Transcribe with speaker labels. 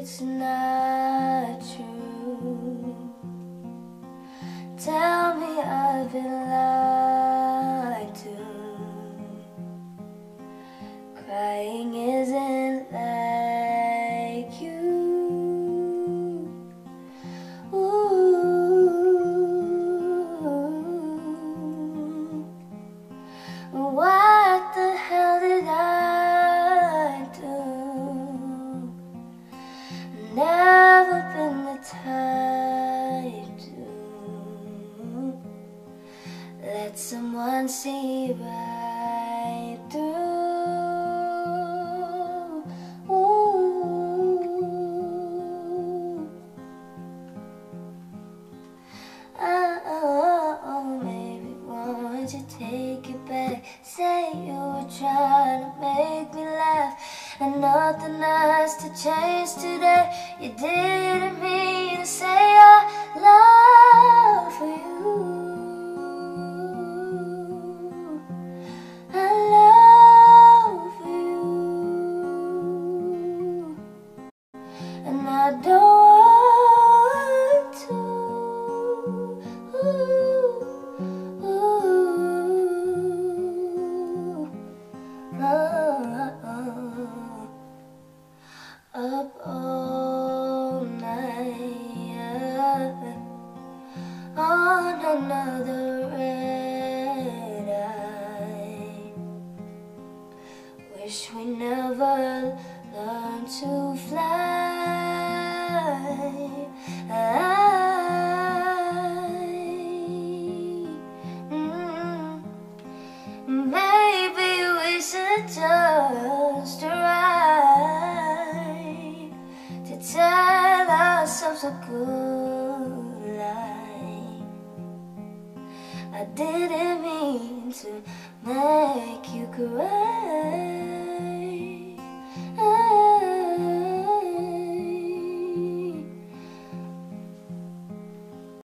Speaker 1: it's not true. Tell me I've been lied to. Crying is type to let someone see right through. Ooh. Oh, maybe won't you take it back? Say you were trying to make me laugh, and nothing has to change today. You didn't mean to say another red eye. Wish we never learned to fly. Just try to tell ourselves a good I didn't mean to make you cry.